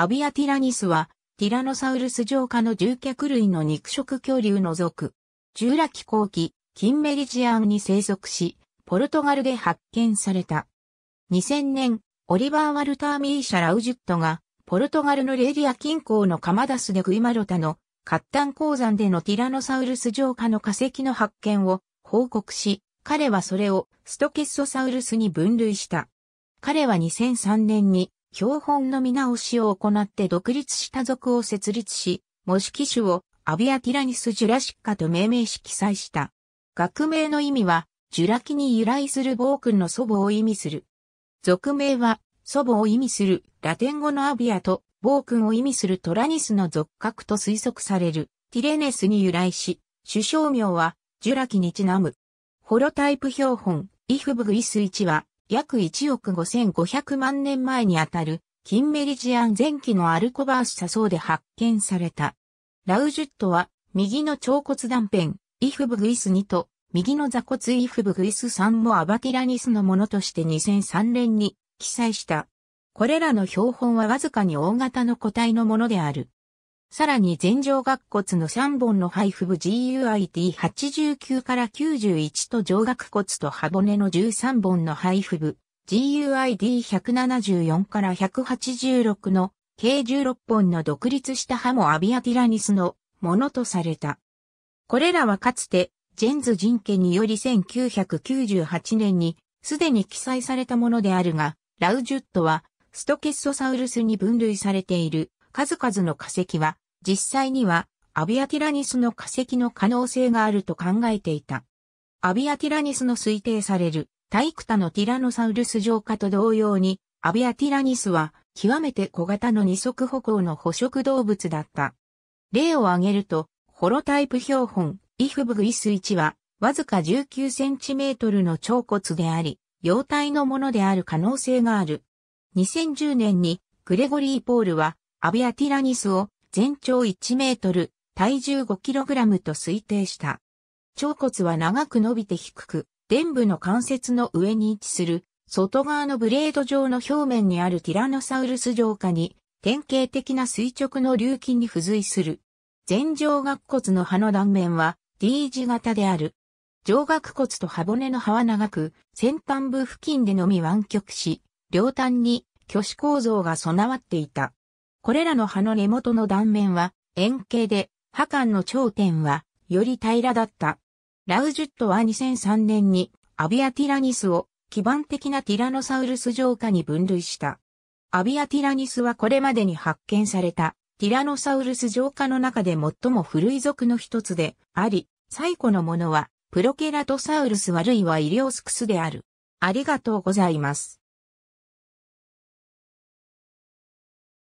アビアティラニスは、ティラノサウルス上科の獣脚類の肉食恐竜の属。ジュラ紀後期、キンメリジアンに生息し、ポルトガルで発見された。2000年、オリバー・ワルター・ミーシャ・ラウジュットが、ポルトガルのレディア近郊のカマダスでグイマロタの活炭鉱山でのティラノサウルス上科の化石の発見を報告し、彼はそれをストケッソサウルスに分類した。彼は2003年に標本の見直しを行って独立した属を設立し、模式種をアビアティラニス・ジュラシッカと命名し記載した。学名の意味は、ジュラ紀に由来する暴君の祖母を意味する。俗名は、祖母を意味するラテン語のアビアと、暴君を意味するトラニスの俗格と推測される、ティレネスに由来し、首相名は、ジュラ紀にちなむ。ホロタイプ標本、イフブグイス1は、約1億5500万年前にあたる、キンメリジアン前期のアルコバース砂層で発見された。ラウジュットは、右の腸骨断片、イフブグイス2と、右の座骨イフブグイス3もアバティラニスのものとして2003年に記載した。これらの標本はわずかに大型の個体のものである。さらに前上顎骨の3本の肺部 GUIT89 から91と上顎骨と歯骨の13本の肺部 GUID174 から186の計16本の独立した歯もアビアティラニスのものとされた。これらはかつてジェンズ人家により1998年にすでに記載されたものであるが、ラウジュットはストケッソサウルスに分類されている数々の化石は、実際にはアビアティラニスの化石の可能性があると考えていた。アビアティラニスの推定される体クタのティラノサウルス上化と同様に、アビアティラニスは極めて小型の二足歩行の捕食動物だった。例を挙げると、ホロタイプ標本、イフブグイス1は、わずか19センチメートルの腸骨であり、幼体のものである可能性がある。2010年に、グレゴリー・ポールは、アビアティラニスを全長1メートル、体重5キログラムと推定した。腸骨は長く伸びて低く、伝部の関節の上に位置する、外側のブレード状の表面にあるティラノサウルス上下に、典型的な垂直の隆起に付随する。前上顎骨の葉の断面は D 字型である。上顎骨と歯骨の葉は長く、先端部付近でのみ湾曲し、両端に挙手構造が備わっていた。これらの葉の根元の断面は円形で、葉間の頂点はより平らだった。ラウジュットは2003年にアビアティラニスを基盤的なティラノサウルス上下に分類した。アビアティラニスはこれまでに発見されたティラノサウルス上下の中で最も古い属の一つであり、最古のものはプロケラトサウルス悪いはイリオスクスである。ありがとうございます。